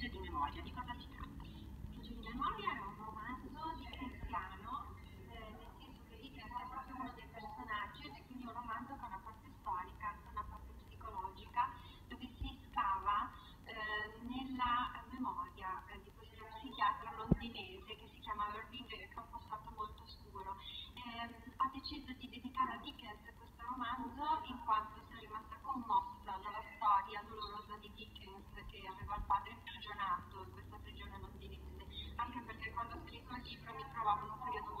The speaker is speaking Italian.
il Schegge di memoria. Di cosa si tratta? Schegge di memoria è un romanzo dickensiano, eh, nel senso che Dickens è proprio uno dei personaggi ed è quindi un romanzo con una parte storica, una parte psicologica, dove si scava eh, nella memoria eh, di questo psichiatra londinese che si chiama Irving, che è un passato molto scuro. Eh, ha deciso di dedicare a Dickens questo romanzo in quanto è rimasta commossa dalla storia dolorosa di Dickens che aveva il padre problem with getting